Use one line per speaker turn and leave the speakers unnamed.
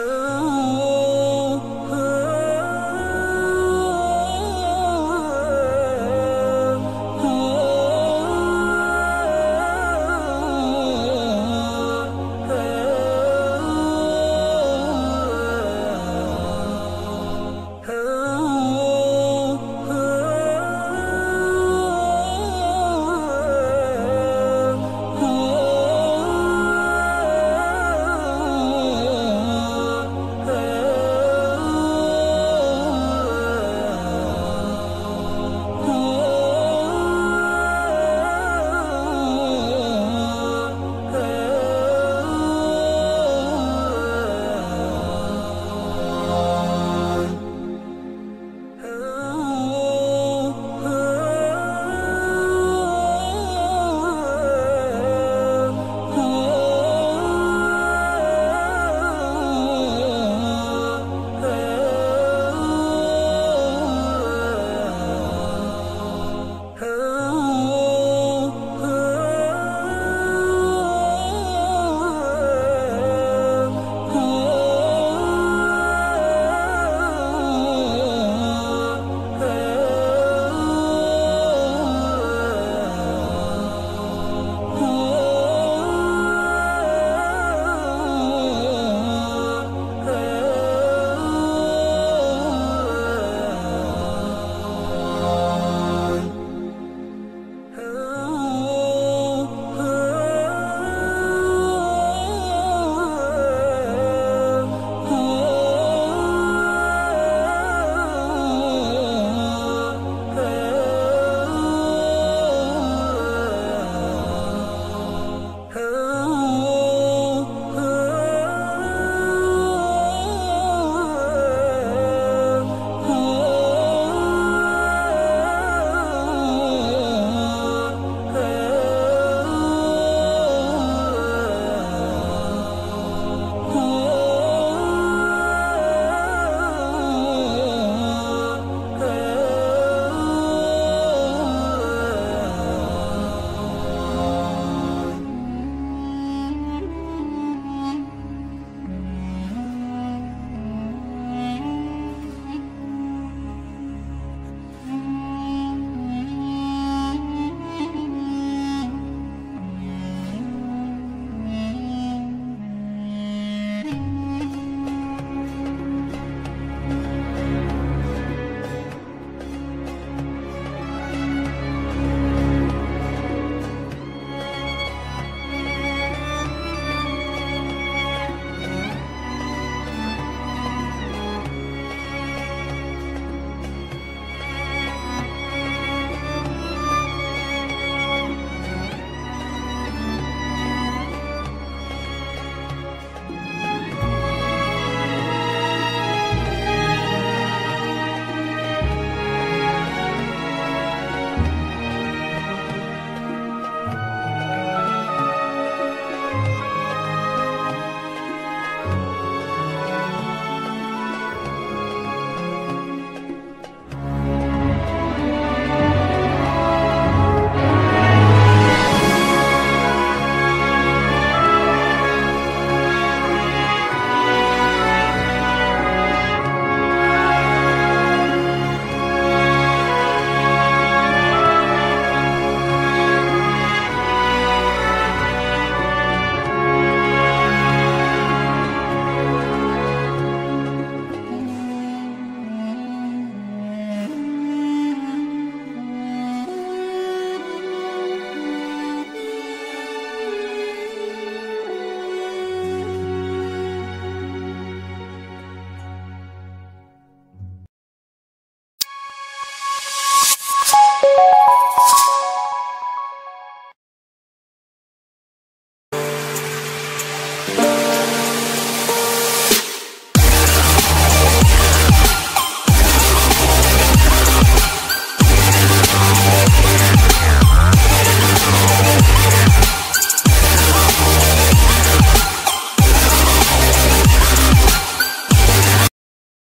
Oh.